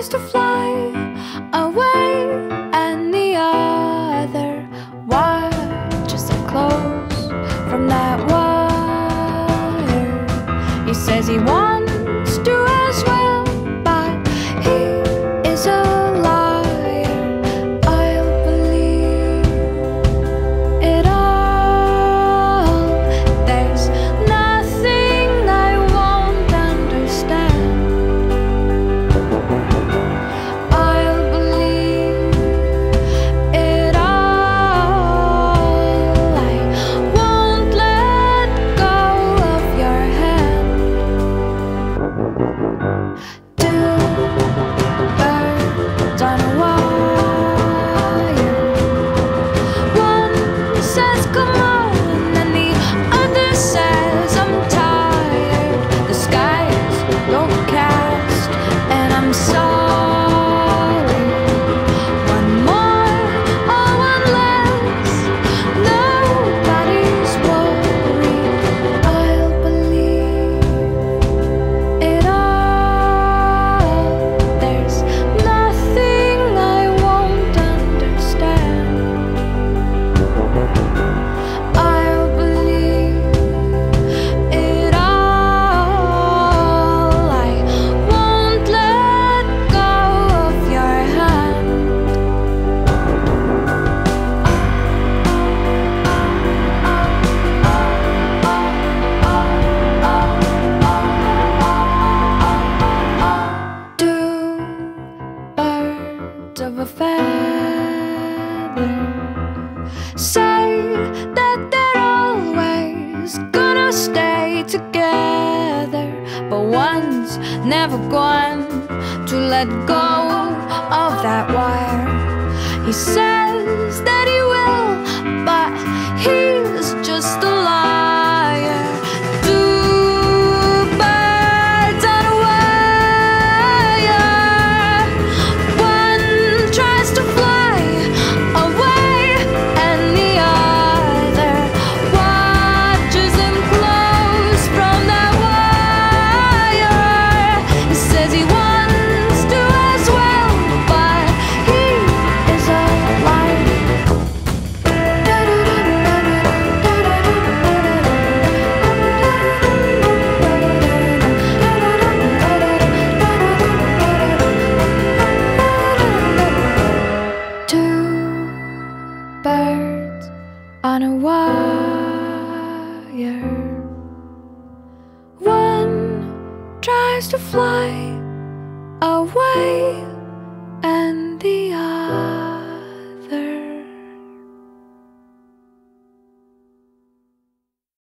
tries to fly away. And the other watches him close from that wire. He says he wants Mm. was never going to let go of that wire. He said. on a wire. One tries to fly away.